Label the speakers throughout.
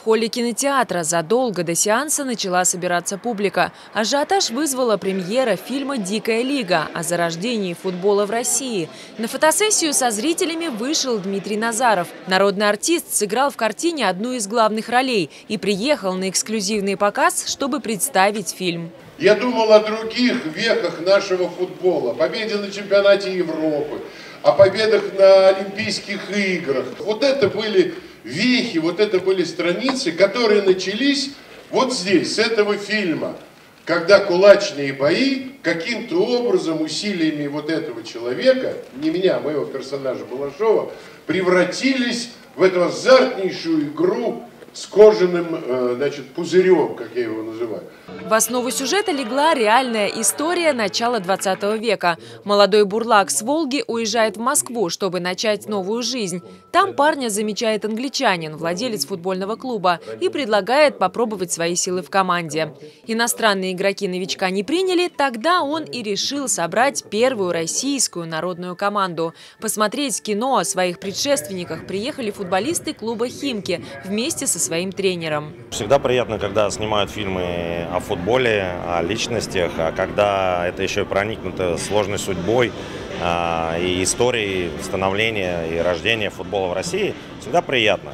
Speaker 1: В холле кинотеатра задолго до сеанса начала собираться публика. Ажиотаж вызвала премьера фильма «Дикая лига» о зарождении футбола в России. На фотосессию со зрителями вышел Дмитрий Назаров. Народный артист сыграл в картине одну из главных ролей и приехал на эксклюзивный показ, чтобы представить фильм.
Speaker 2: Я думал о других веках нашего футбола, победе на чемпионате Европы, о победах на Олимпийских играх. Вот это были вехи, вот это были страницы, которые начались вот здесь, с этого фильма, когда кулачные бои каким-то образом усилиями вот этого человека, не меня, а моего персонажа Балашова, превратились в эту азартнейшую игру с кожаным э, значит, пузырем, как я его называю.
Speaker 1: В основу сюжета легла реальная история начала 20 века. Молодой бурлак с Волги уезжает в Москву, чтобы начать новую жизнь. Там парня замечает англичанин, владелец футбольного клуба, и предлагает попробовать свои силы в команде. Иностранные игроки новичка не приняли, тогда он и решил собрать первую российскую народную команду. Посмотреть кино о своих предшественниках приехали футболисты клуба «Химки» вместе со своим тренером.
Speaker 3: Всегда приятно, когда снимают фильмы о футболе, о личностях, а когда это еще и проникнуто сложной судьбой а, и историей становления и рождения футбола в России, всегда приятно.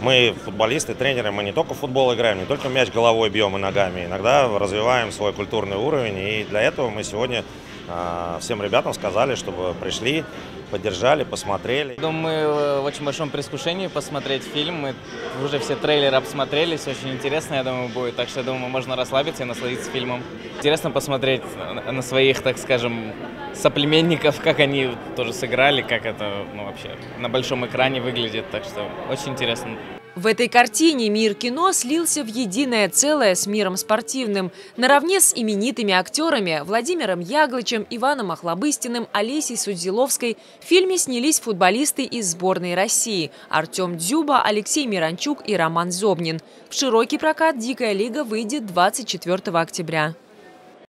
Speaker 3: Мы футболисты, тренеры, мы не только в футбол играем, не только мяч головой бьем и ногами, иногда развиваем свой культурный уровень, и для этого мы сегодня а, всем ребятам сказали, чтобы пришли, поддержали, посмотрели.
Speaker 4: Думаю, мы в очень большом предвкушении посмотреть фильм. Мы уже все трейлеры обсмотрелись, очень интересно, я думаю, будет. Так что, я думаю, можно расслабиться и насладиться фильмом. Интересно посмотреть на своих, так скажем, соплеменников, как они тоже сыграли, как это ну, вообще на большом экране выглядит. Так что очень интересно.
Speaker 1: В этой картине мир кино слился в единое целое с миром спортивным. Наравне с именитыми актерами Владимиром Яглычем, Иваном Охлобыстиным, Олесей Судзиловской в фильме снялись футболисты из сборной России – Артем Дзюба, Алексей Миранчук и Роман Зобнин. В широкий прокат «Дикая лига» выйдет 24 октября.